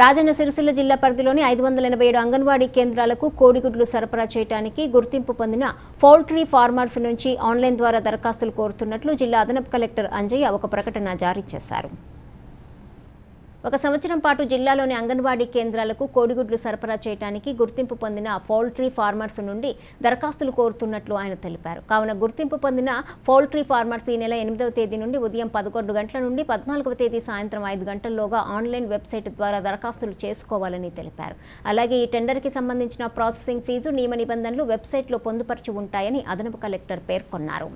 రాజన్న సిరిసిల్ల జిల్లా పరిధిలోని ఐదు వందల ఎనభై ఏడు అంగన్వాడీ కేంద్రాలకు కోడిగుడ్లు సరఫరా చేయడానికి గుర్తింపు పొందిన పౌల్ట్రీ ఫార్మర్స్ నుంచి ఆన్లైన్ ద్వారా దరఖాస్తులు కోరుతున్నట్లు జిల్లా అదనపు కలెక్టర్ అంజయ్య ఒక ప్రకటన జారీ చేశారు. ఒక సంవత్సరం పాటు జిల్లాలోని అంగన్వాడీ కేంద్రాలకు కోడిగుడ్లు సరఫరా చేయడానికి గుర్తింపు పొందిన పౌల్ట్రీ ఫార్మర్స్ నుండి దరఖాస్తులు కోరుతున్నట్లు ఆయన తెలిపారు. కావున గుర్తింపు పొందిన పౌల్ట్రీ ఫార్మర్స్ ఈ నెల ఎనిమిదవ తేదీ నుండి ఉదయం పదకొండు గంటల నుండి పద్నాలుగవ తేదీ సాయంత్రం ఐదు గంటల్లోగా ఆన్లైన్ వెబ్సైట్ ద్వారా దరఖాస్తులు చేసుకోవాలని తెలిపారు. అలాగే ఈ టెండర్కి సంబంధించిన ప్రాసెసింగ్ ఫీజు నియమ నిబంధనలు వెబ్సైట్లో పొందుపరిచి ఉంటాయని అదనపు కలెక్టర్ పేర్కొన్నారు.